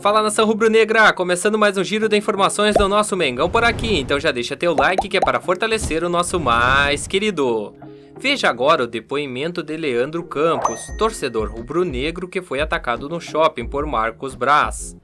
Fala nação rubro-negra, começando mais um giro de informações do nosso Mengão por aqui, então já deixa teu like que é para fortalecer o nosso mais querido. Veja agora o depoimento de Leandro Campos, torcedor rubro-negro que foi atacado no shopping por Marcos Braz.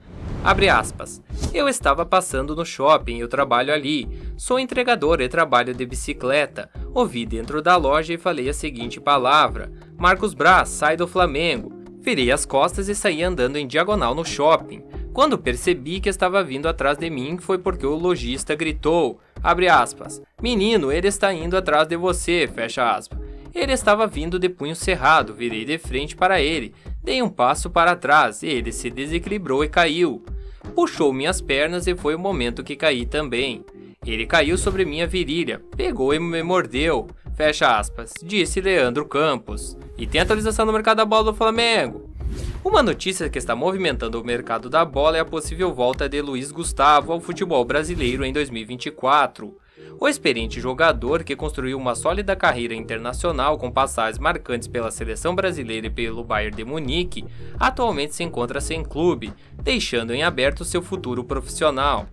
Abre aspas. Eu estava passando no shopping, eu trabalho ali. Sou entregador e trabalho de bicicleta. Ouvi dentro da loja e falei a seguinte palavra: Marcos Braz, sai do Flamengo. Virei as costas e saí andando em diagonal no shopping. Quando percebi que estava vindo atrás de mim, foi porque o lojista gritou, aspas, menino, ele está indo atrás de você. Ele estava vindo de punho cerrado, virei de frente para ele, dei um passo para trás, ele se desequilibrou e caiu. Puxou minhas pernas e foi o momento que caí também. Ele caiu sobre minha virilha, pegou e me mordeu. Fecha aspas, disse Leandro Campos. E tem atualização no mercado da bola do Flamengo. Uma notícia que está movimentando o mercado da bola é a possível volta de Luiz Gustavo ao futebol brasileiro em 2024. O experiente jogador, que construiu uma sólida carreira internacional com passagens marcantes pela seleção brasileira e pelo Bayern de Munique, atualmente se encontra sem clube, deixando em aberto seu futuro profissional.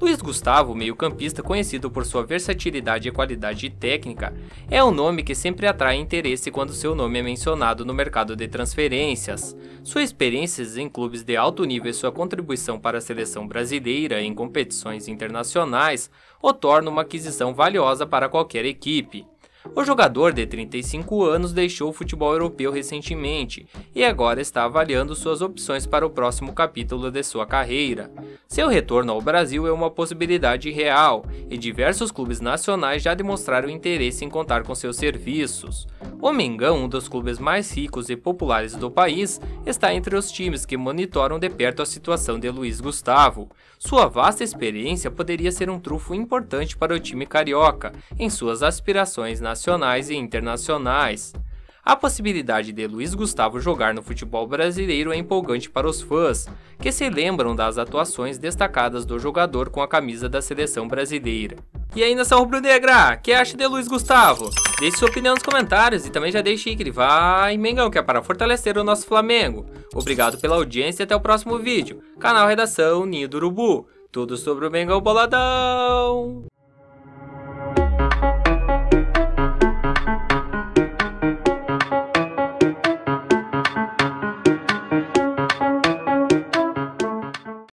Luiz Gustavo, meio-campista conhecido por sua versatilidade e qualidade técnica, é um nome que sempre atrai interesse quando seu nome é mencionado no mercado de transferências. Suas experiências em clubes de alto nível e sua contribuição para a seleção brasileira em competições internacionais o tornam uma aquisição valiosa para qualquer equipe. O jogador de 35 anos deixou o futebol europeu recentemente e agora está avaliando suas opções para o próximo capítulo de sua carreira. Seu retorno ao Brasil é uma possibilidade real e diversos clubes nacionais já demonstraram interesse em contar com seus serviços. O Mengão, um dos clubes mais ricos e populares do país, está entre os times que monitoram de perto a situação de Luiz Gustavo. Sua vasta experiência poderia ser um trufo importante para o time carioca em suas aspirações nacionais e internacionais. A possibilidade de Luiz Gustavo jogar no futebol brasileiro é empolgante para os fãs, que se lembram das atuações destacadas do jogador com a camisa da seleção brasileira. E aí, nação rubro-negra, que acha de Luiz Gustavo? Deixe sua opinião nos comentários e também já deixe que ele vai Mengão, que é para fortalecer o nosso Flamengo. Obrigado pela audiência e até o próximo vídeo. Canal Redação Ninho do Urubu. Tudo sobre o Mengão Boladão.